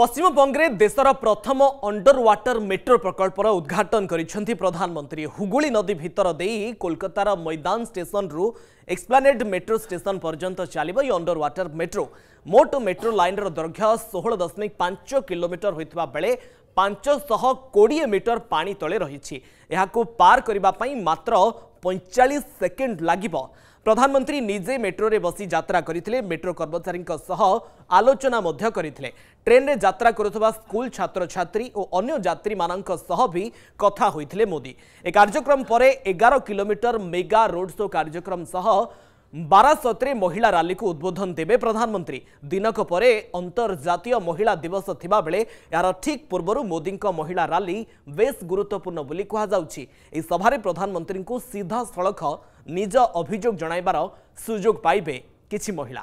পশ্চিমবঙ্গে দেশের প্রথম অন্ডর ওয়াটর মেট্রো প্রকল্পর উদ্ঘাটন করেছেন প্রধানমন্ত্রী হুগুড়ি নদী ভিতর দিয়ে কলকাতার Maidan station Esplanade metro station ପର୍ଯ୍ୟନ୍ତ ଚାଲିବ ଏହି ଅଣ୍ଡର ୱାଟର ମେଟ୍ରୋ ମୋଟ ମେଟ୍ରୋ ଲାଇନ୍ର ଦୈର୍ଘ୍ୟ ଷୋହଳ ଦଶମିକ ପାଞ୍ଚ କିଲୋମିଟର ହୋଇଥିବା ବେଳେ ପାଞ୍ଚଶହ କୋଡ଼ିଏ ମିଟର ପାଣି ତଳେ ରହିଛି ଏହାକୁ ପାର କରିବା ପାଇଁ ମାତ୍ର ପଇଁଚାଳିଶ ସେକେଣ୍ଡ ଲାଗିବ ପ୍ରଧାନମନ୍ତ୍ରୀ ନିଜେ ମେଟ୍ରୋରେ ବସି ଯାତ୍ରା କରିଥିଲେ ମେଟ୍ରୋ କର୍ମଚାରୀଙ୍କ ସହ ଆଲୋଚନା ମଧ୍ୟ କରିଥିଲେ ଟ୍ରେନ୍ରେ ଯାତ୍ରା କରୁଥିବା ସ୍କୁଲ ଛାତ୍ରଛାତ୍ରୀ ଓ ଅନ୍ୟ ଯାତ୍ରୀମାନଙ୍କ ସହ ବି କଥା ହୋଇଥିଲେ ମୋଦି ଏ କାର୍ଯ୍ୟକ୍ରମ ପରେ ଏଗାର କିଲୋମିଟର ମେଗା ରୋଡ୍ ଶୋ କାର୍ଯ୍ୟକ୍ରମ ସହ ବାରାସତରେ ମହିଳା ରାଲିକୁ ଉଦ୍ବୋଧନ ଦେବେ ପ୍ରଧାନମନ୍ତ୍ରୀ ଦିନକ ପରେ ଅନ୍ତର୍ଜାତୀୟ ମହିଳା ଦିବସ ଥିବାବେଳେ ଏହାର ଠିକ୍ ପୂର୍ବରୁ ମୋଦିଙ୍କ ମହିଳା ରାଲି ବେଶ୍ ଗୁରୁତ୍ୱପୂର୍ଣ୍ଣ ବୋଲି କୁହାଯାଉଛି ଏହି ସଭାରେ ପ୍ରଧାନମନ୍ତ୍ରୀଙ୍କୁ ସିଧାସଳଖ ନିଜ ଅଭିଯୋଗ ଜଣାଇବାର ସୁଯୋଗ ପାଇବେ କିଛି ମହିଳା